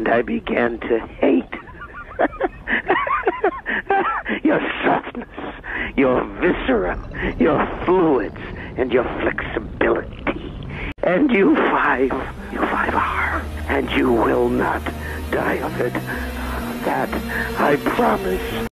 and I began to hate your softness, your viscera, your fluids, and your flexibility. And you five, you five are, and you will not die of it. That I promise.